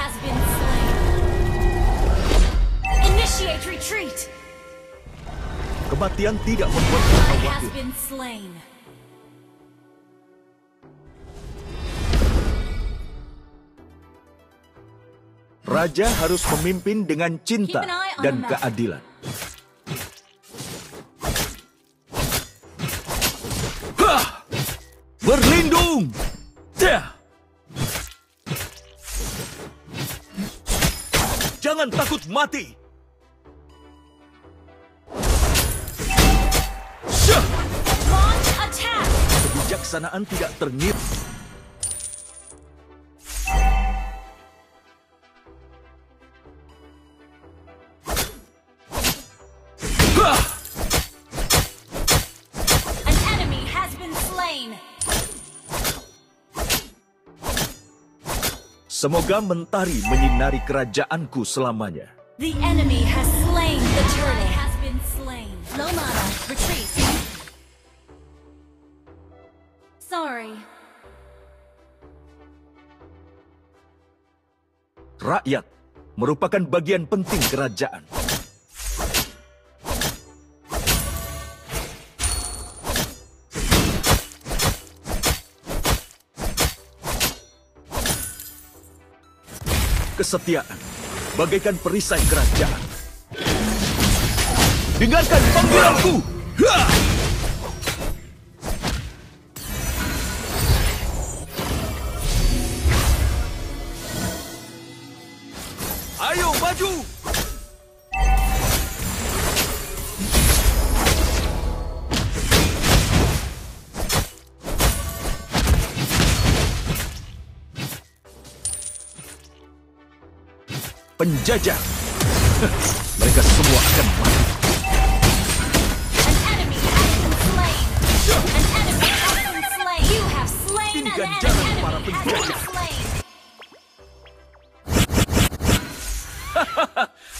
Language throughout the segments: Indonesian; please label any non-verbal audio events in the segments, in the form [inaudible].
has been slain. Initiate retreat. Kematian tidak membuatku Ally has khawatir. been slain. Raja harus memimpin dengan cinta dan keadilan. Berlindung! Jangan takut mati! Kebijaksanaan tidak terngiap. Semoga mentari menyinari kerajaanku selamanya. The enemy has slain the turtle. Has been slain. Low mana. Retreat. Sorry. Rakyat merupakan bagian penting kerajaan. Kesetiaan bagaikan perisai kerajaan. Dengarkan panggilanku! Penjajah! Mereka semua akan mati. Ini ganjaran para penjajah.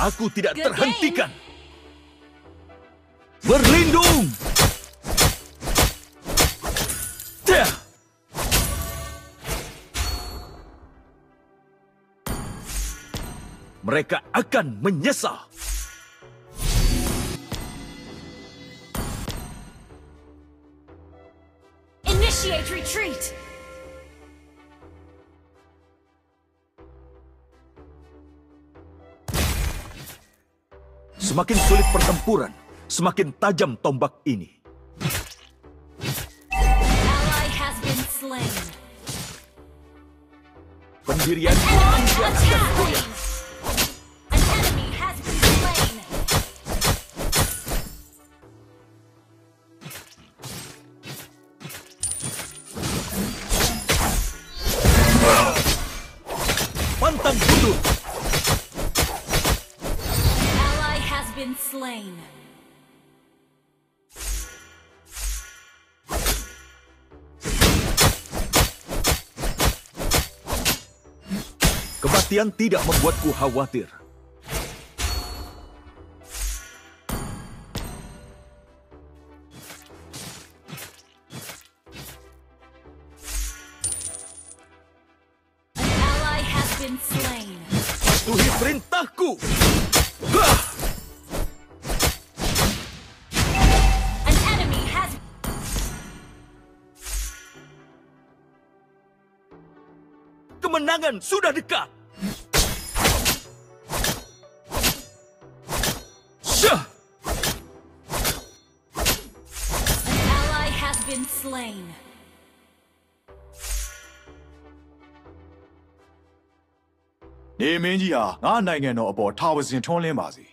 [laughs] Aku tidak Good terhentikan. Berlindung! Mereka akan menyesal. Initiate retreat. Semakin sulit pertempuran, semakin tajam tombak ini. Pendirian. An slain. Kematian tidak membuatku khawatir. Patuhi perintahku. Kemenangan sudah dekat. Syah! an ally has been slain. နေမင်းကြီးဟာငါနိုင်ငံတော်အပေါ်ထာဝစဉ်ထွန်းလင်းပါစေ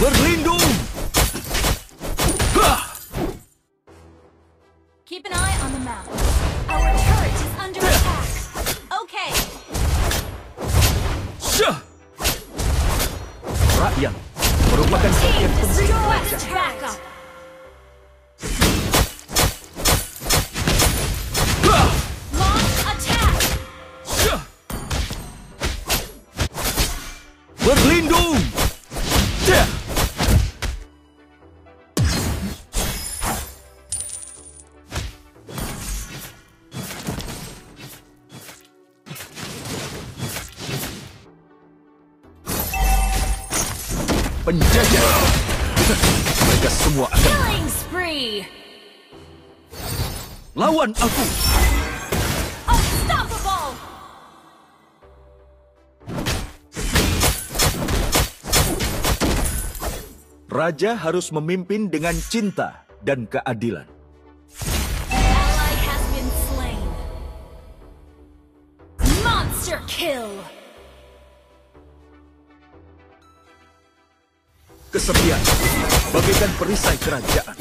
Berlindung! Mereka semua akan Killing spree. lawan aku! Unstoppable. Raja harus memimpin dengan cinta dan keadilan. Monster kill. Kesepian bagaikan perisai kerajaan.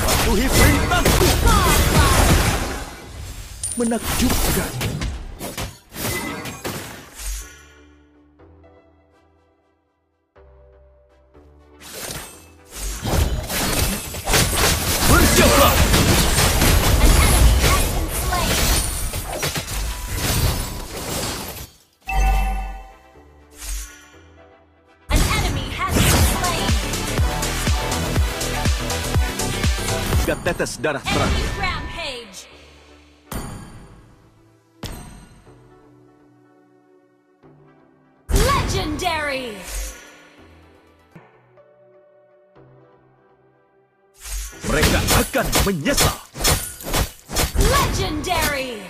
Patuhi perintahku menakjubkan. Tiga tetes darah rampage. Legendary. Mereka akan menyesal. Legendary.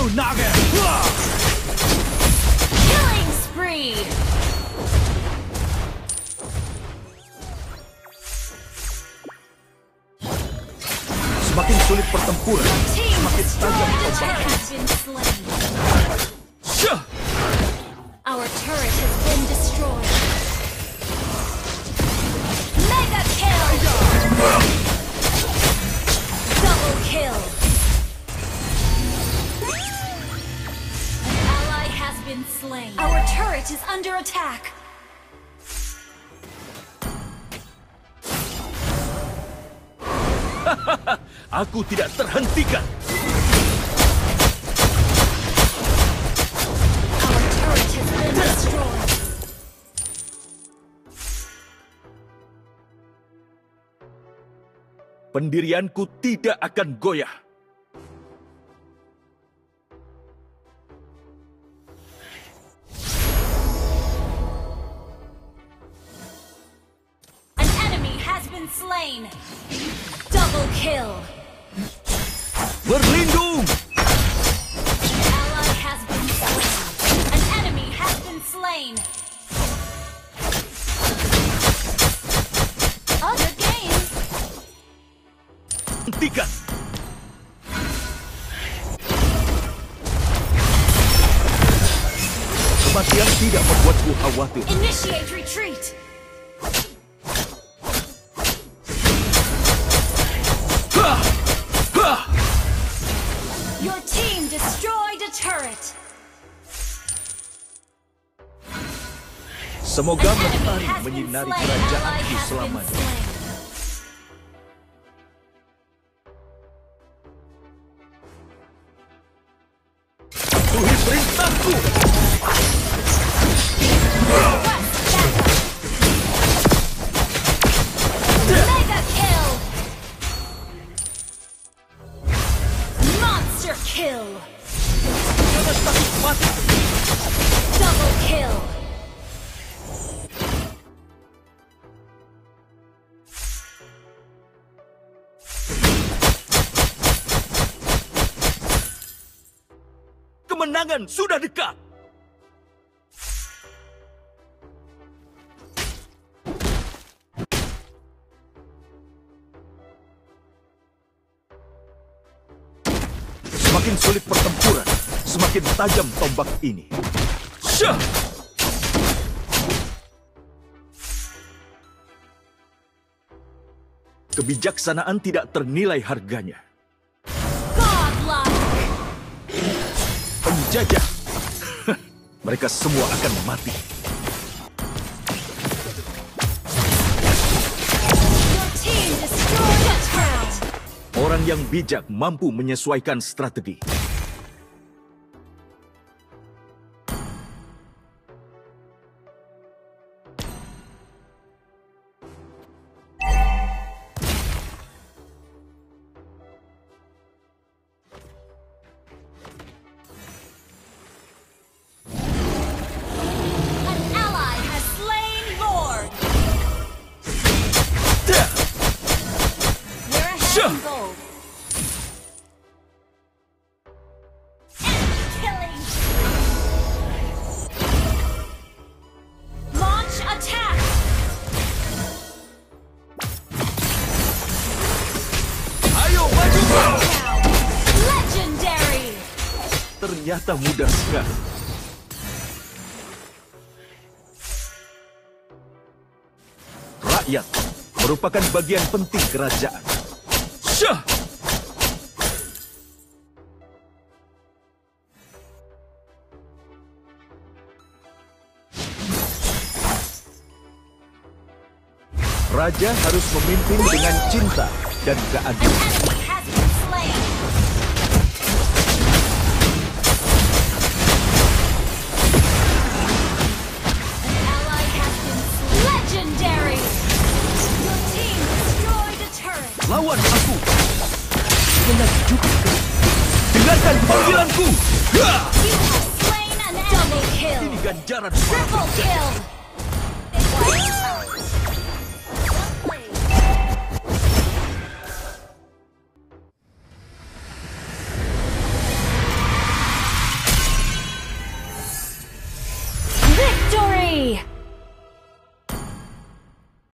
Rameu naga! Wah! Killing spree. Semakin sulit pertempuran, Team semakin destroyed tajam a tombak. turret has been slain. Syah! Our turret has been destroyed. Been slain. Our turret is under attack. [laughs] Aku tidak terhentikan. Our turret has been destroyed. Pendirianku tidak akan goyah. Been slain. Double kill. Berlindung! An ally has been slain. An enemy has been slain. Other game. Hentikan! Kematian tidak membuatku khawatir. Initiate retreat. Semoga matahari menyinari kerajaanku selamanya. slain. Tuhi perintahku! Kemenangan sudah dekat. Semakin sulit pertempuran, semakin tajam tombak ini. Syah! Kebijaksanaan tidak ternilai harganya. Penjajah! Mereka semua akan mati. Orang yang bijak mampu menyesuaikan strategi. Ternyata mudah sekali. Rakyat merupakan bagian penting kerajaan. Syah! Raja harus memimpin dengan cinta dan An keadilan. Double kill! Ini ganjaran Triple kill!